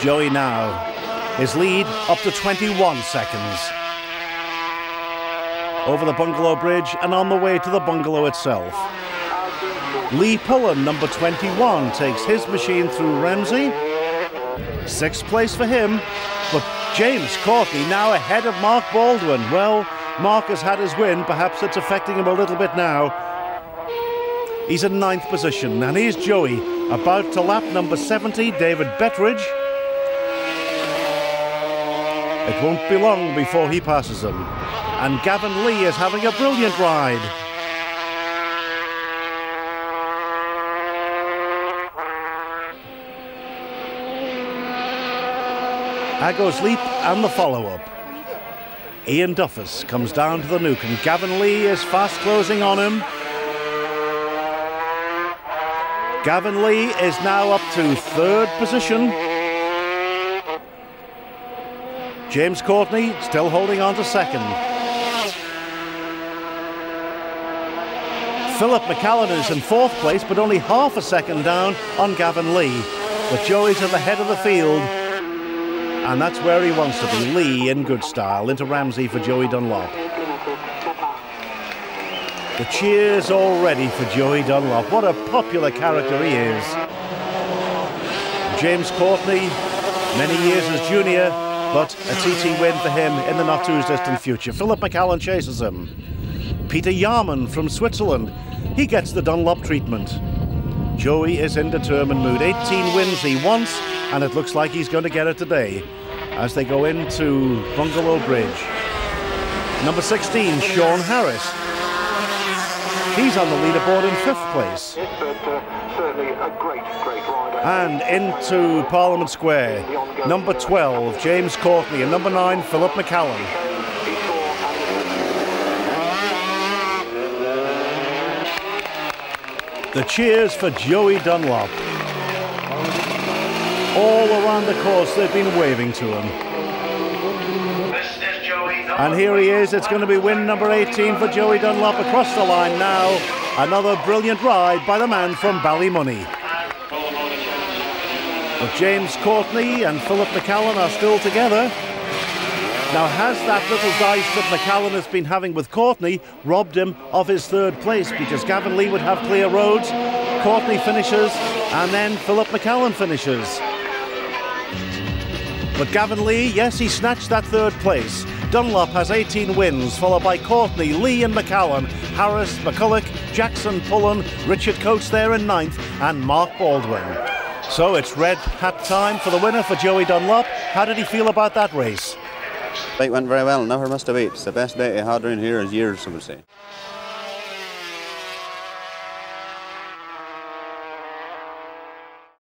Joey now. His lead up to 21 seconds. Over the bungalow bridge and on the way to the bungalow itself. Lee Pullan, number 21, takes his machine through Ramsey. Sixth place for him, but James Courtney now ahead of Mark Baldwin. Well, Mark has had his win. Perhaps it's affecting him a little bit now. He's in ninth position, and here's Joey about to lap number 70, David Betteridge. It won't be long before he passes him. And Gavin Lee is having a brilliant ride. Ago's leap and the follow-up. Ian Duffus comes down to the Nook and Gavin Lee is fast closing on him. Gavin Lee is now up to third position. James Courtney still holding on to second. Phillip McCallen is in fourth place, but only half a second down on Gavin Lee. But Joey's at the head of the field and that's where he wants to be. Lee in good style into Ramsey for Joey Dunlop. The cheers already for Joey Dunlop. What a popular character he is. James Courtney, many years as junior, but a TT win for him in the not too distant future. Phillip McCallen chases him. Peter Yarman from Switzerland, he gets the Dunlop treatment. Joey is in determined mood. 18 wins he wants, and it looks like he's going to get it today as they go into Bungalow Bridge. Number 16, Shaun Harris. He's on the leaderboard in fifth place. And into Parliament Square, number 12, James Courtney, and number 9, Phillip McCallen. The cheers for Joey Dunlop. All around the course, they've been waving to him. And here he is. It's going to be win number 18 for Joey Dunlop across the line now. Another brilliant ride by the man from Ballymoney. But James Courtney and Phillip McCallen are still together. Now, has that little dice that McCallen has been having with Courtney robbed him of his third place because Gavin Lee would have clear roads, Courtney finishes, and then Phillip McCallen finishes. But Gavin Lee, yes, he snatched that third place. Dunlop has 18 wins, followed by Courtney, Lee and McCallen, Harris, McCulloch, Jackson, Pullan, Richard Coates there in ninth, and Mark Baldwin. So it's red hat time for the winner for Joey Dunlop. How did he feel about that race? It went very well, never missed a beat. It's the best day I had around here in years, I would say.